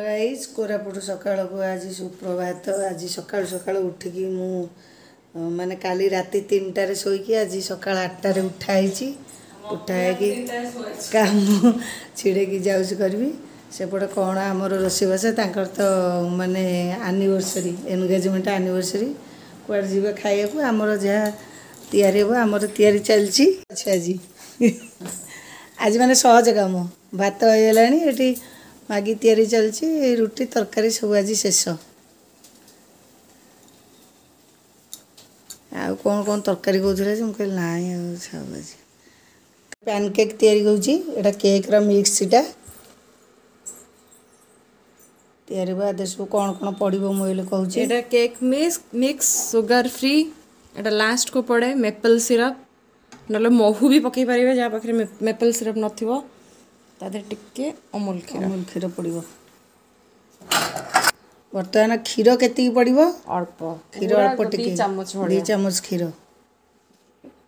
Age Koraput ସକାଳକୁ ଆଜି ସୁପ୍ରଭାତ ଆଜି ସକାଳୁ ସକାଳୁ ଉଠିକି ମୁଁ ମାନେ କାଲି ରାତି ତିନିଟାରେ ଶୋଇକି ଆଜି ସକାଳ ଆଠଟାରେ ଉଠା ହେଇଛି ଉଠା ହେଇକି କାମ ଛିଡ଼େଇକି ଯାଉଛି କରିବି ସେପଟେ କ'ଣ ଆମର ରୋଷେଇବାସ ତାଙ୍କର ତ ମାନେ ଆନିଭର୍ସରୀ ଏନଗେଜମେଣ୍ଟ ଆନିଭର୍ସରୀ କୁଆଡ଼େ ଯିବେ ଖାଇବାକୁ ଆମର ଯାହା ତିଆରି ହେବ ଆମର ତିଆରି ଚାଲିଛି ଅଛି ଆଜି ଆଜି ମାନେ ସହଜ କାମ ଭାତ ହେଇଗଲାଣି ଏଠି ମ୍ୟାଗି ତିଆରି ଚାଲିଛି ରୁଟି ତରକାରୀ ସବୁ ଆଜି ଶେଷ ଆଉ କ'ଣ କ'ଣ ତରକାରୀ କହୁଥିଲେ ଯେ ମୁଁ କହିଲି ନାଇଁ ଆଉ ଛାଉ ଆଜି ପ୍ୟାନ୍ କେକ୍ ତିଆରି କରୁଛି ଏଇଟା କେକ୍ର ମିକ୍ସଟା ତିଆରି ହେବ ଆଦେ ସବୁ କ'ଣ କ'ଣ ପଡ଼ିବ ମୁଁ ଏଇଲେ କହୁଛି ଏଇଟା cake mix mix sugar free ଏଇଟା ଲାଷ୍ଟକୁ ପଡ଼େ ମେପଲ୍ ସିରପ୍ ନହେଲେ ମହୁ ବି ପକାଇ ପାରିବେ ଯାହା ପାଖରେ ମେପଲ୍ ସିରପ୍ ନଥିବ ତା ଦେହରେ ଟିକେ ଅମୁଲ କ୍ଷୀର ଅମୁଲ କ୍ଷୀର ପଡ଼ିବ ବର୍ତ୍ତମାନ କ୍ଷୀର କେତିକି ପଡ଼ିବ ଅଳ୍ପ କ୍ଷୀର ଅଳ୍ପ ଟିକେ ଚାମଚ ଦୁଇ ଚାମଚ କ୍ଷୀର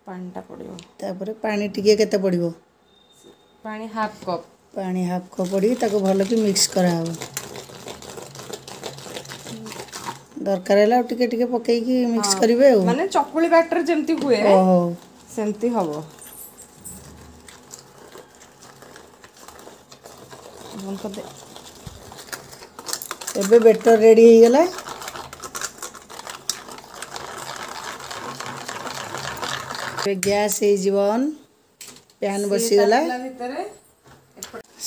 ପାଣିଟା ପଡ଼ିବ ତାପରେ ପାଣି ଟିକେ କେତେ ପଡ଼ିବ ପାଣି ହାଫ୍ କପ୍ ପାଣି ହାଫ୍ କପ୍ ପଡ଼ିକି ତାକୁ ଭଲକି ମିକ୍ସ କରାହେବ ଦରକାର ହେଲା ଆଉ ଟିକେ ଟିକେ ପକେଇକି ମିକ୍ସ କରିବେ ଆଉ ମାନେ ଚକୁଳି ବ୍ୟାଟର ଯେମିତି ହୁଏ ସେମିତି ହବ बंद कर दे ए बेटर रेडी हो गला गैस जीवन पैन बसी गला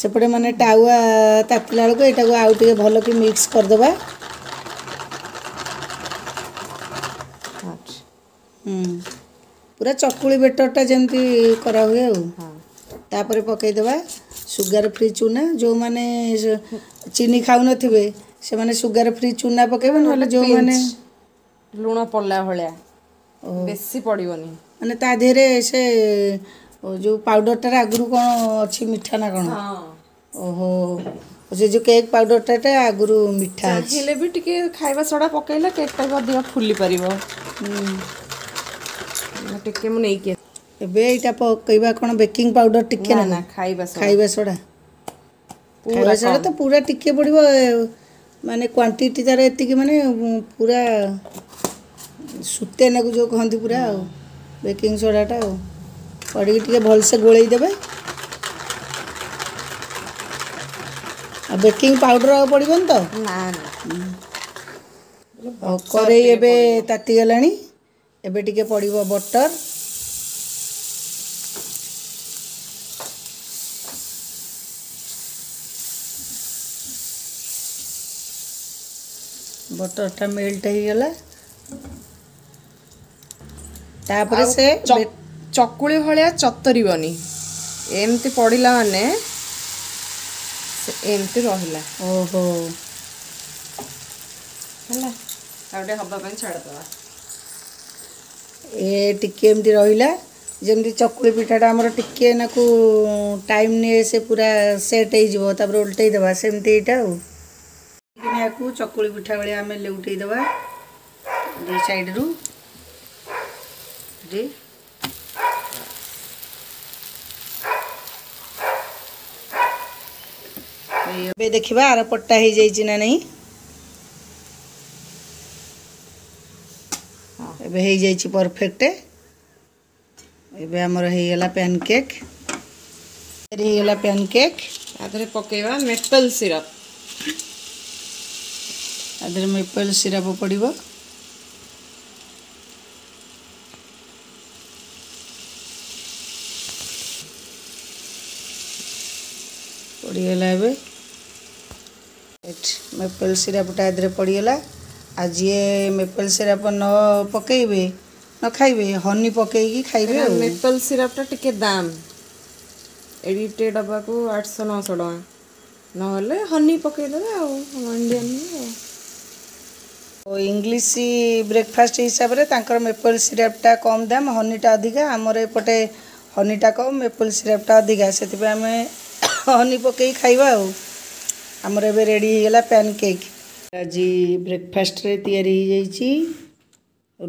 सेपटे माने टावा तातिला को एटा को आउ टिके भलो के मिक्स कर देबा पूरा चकुली बेटर टा जेंती करा हुए हो हाँ। तापर पकाई सुगार फ्री चूना जो मैंने चीनी खाऊ नथिबे से माने फ्री चूना पकेबे नले जो माने लूण पल्ला भलिया बेसी पड़िवनी माने ता से जो पाउडर टा आगुरु कोन अछि मीठा ना कोन ओहो जे जो केक पाउडर टा टा मीठा भी टिके सडा पकड़ा केक टा बदिया फुली परिवो ଏବେ ଏଇଟା ପକେଇବା କ'ଣ ବେକିଂ ପାଉଡ଼ର ଟିକେ ନା ଖାଇବା ଖାଇବା ସୋଡ଼ା ଖାଇବା ସୋଡ଼ା ତ ପୁରା ଟିକେ ପଡ଼ିବ ମାନେ କ୍ୱାଣ୍ଟିଟି ତା'ର ଏତିକି ମାନେ ପୁରା ସୁତେନାକୁ ଯେଉଁ କହନ୍ତି ପୁରା ଆଉ ବେକିଂ ସୋଡ଼ାଟା ଆଉ ପଡ଼ିକି ଟିକେ ଭଲସେ ଗୋଳେଇ ଦେବେ ଆଉ ବେକିଂ ପାଉଡ଼ର ଆଉ ପଡ଼ିବନି ତ କରେଇ ଏବେ ତାତିଗଲାଣି ଏବେ ଟିକେ ପଡ଼ିବ ବଟର বটরটা মেল্ট হয়েগলা তাপরে সে চকুলি ভায়া চতরিবনি এমতি পড়া মানে এমতি রহিলা ওহো ହେଲା ଆଉ ଟିକେ ହେବା ପାଇଁ ଛାଡ଼ିଦେବା ଏ ଟିକେ ଏମିତି ରହିଲା ଯେମିତି ଚକୁଳି ପିଠାଟା ଆମର ଟିକେ ନାକୁ ଟାଇମ୍ ନିଏ ସେ ପୁରା ସେଟ୍ ହେଇଯିବ ତାପରେ ଓଲଟେଇ ଦେବା ସେମିତି ଏଇଟା ଆଉ ଏହାକୁ ଚକୁଳି ପିଠା ଭଳିଆ ଆମେ ଲେଉଟେଇ ଦେବା ଦୁଇ ସାଇଡ଼ରୁ ଏବେ ଦେଖିବା ଆର ପଟ୍ଟା ହେଇଯାଇଛି ନା ନାହିଁ ଏବେ ହେଇଯାଇଛି ପରଫେକ୍ଟ ଏବେ ଆମର ହେଇଗଲା ପ୍ୟାନ୍ କେକ୍ ହେଇଗଲା ପ୍ୟାନ୍ କେକ୍ ତା ଦେହରେ ପକାଇବା ମେଟଲ୍ ସିରପ୍ आधे मेपल सिराप पड़ पड़गला मेपल सिरापटा आधे पड़गला आज ये मेपल सिराप न पक न खाइबे हनी पकई खाइबे मेपल सिरापटा टिके दाम ये टे डबा को आठश नौश टाँह ना हनी पकईदे आ ইংলিশ ব্রেকফাস্ট হিসাবে তাঁর মেপল সিরাপটা কম দাম হনিটা অধিকা আমার এপটে হনিটা কম মেপল সিরাপটা অধিকা সেপাই আমি হনি পকাই খাইবা আও আমার এবে রেডি হয়ে গেল প্যান কেক আজ ব্রেকফাস্টরে তৈরি হয়ে যাইছি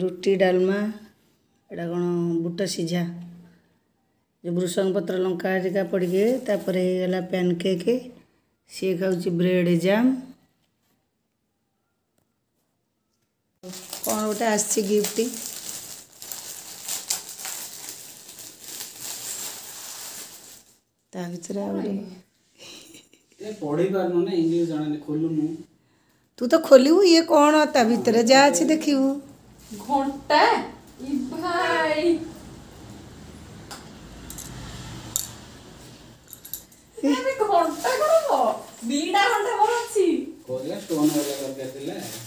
রুটি ডালমা এটা কোণ বুট সিঝা যে ভৃষঙ্গ পত্র লঙ্কা হরিকা পড়িকি তারপরে হয়ে গেল প্যান কেক সি খাওছি ব্রেড জাম ওটা আসছে গিফটে ତା ଭିତରେ ଆହୁରି ତୁ ତ ଖୋଲିବୁ ଇଏ କ'ଣ ତା ଭିତରେ ଯାହା ଅଛି ଦେଖିବୁ ଘଣ୍ଟା ଘଣ୍ଟା କ'ଣ ଦିଟା ଘଣ୍ଟା କ'ଣ ଅଛି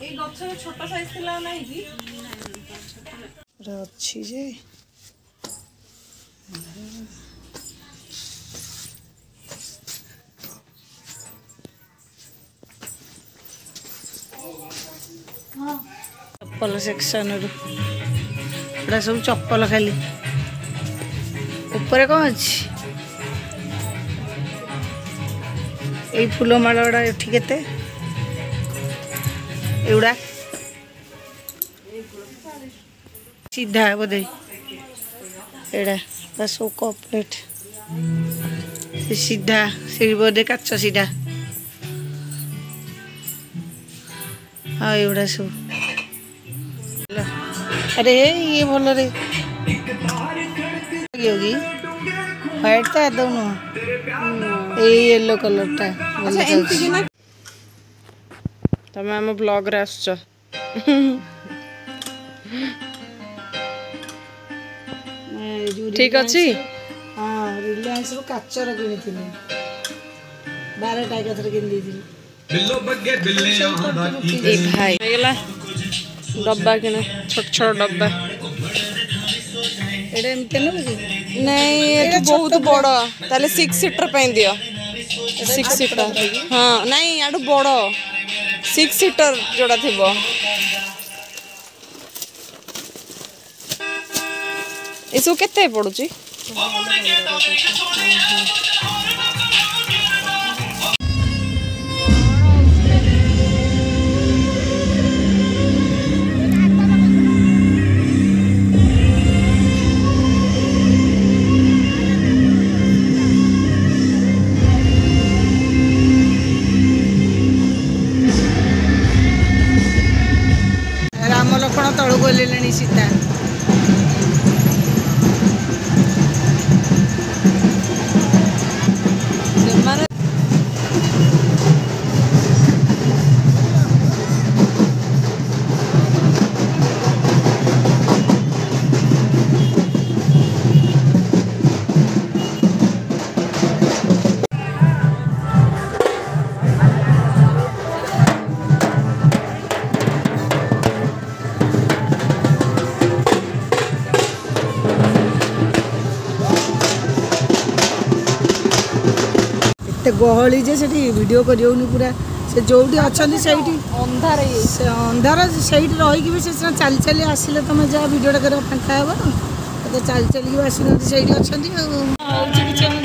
ଏଇ ଗଛର ଛୋଟ ସାଇଜ୍ ଥିଲା ନାହିଁ କି ଅଛି ଯେ ଚପଲ ସେକ୍ସନରୁ ଏଗୁଡ଼ା ସବୁ ଚପଲ ଖାଲି ଉପରେ କ'ଣ ଅଛି ଏଇ ଫୁଲମାଳ ଗୁଡ଼ା ଏଠି କେତେ एवडा सीधा है बोधे एडा बस ओ कॉपरेट सीधा सीडी बघ काच सीधा हा एवढा सब अरे ये बोलो रे होगी व्हाइट था दोनों ये येलो कलर था Tam mamy blog jeszcze. ঠিক আছে হ্যাঁ রিলায়েন্স রু কাচর কিনিଥିଲି 12 টাকা থরে কিনি দিয়েছিলি বিল্লো বগে বিল্লে আহনা কি এ ভাই হইলা डब्बा किने ছোট ছোট डब्बा এটা এমতে না নাই এটা বহুত বড় তাহলে 6 সিটার পাই দিও 6 সিটার হ্যাঁ নাই আড়ু বড় सिक्स सीटर जोड़ा थी इसको कैसे पड़ोची? necessitando. ଏତେ ଗହଳି ଯେ ସେଠି ଭିଡ଼ିଓ କରିହେଉନି ପୁରା ସେ ଯେଉଁଠି ଅଛନ୍ତି ସେଇଠି ଅନ୍ଧାର ସେ ଅନ୍ଧାର ସେଇଠି ରହିକି ବି ସେ ସିନା ଚାଲି ଚାଲି ଆସିଲେ ତୁମେ ଯାହା ଭିଡ଼ିଓଟା କରିବା ଫାଙ୍କା ହେବ ତ ଚାଲି ଚାଲିକି ଆସିନାହାନ୍ତି ସେଇଠି ଅଛନ୍ତି ଆଉ ହେଉଛି କିଛି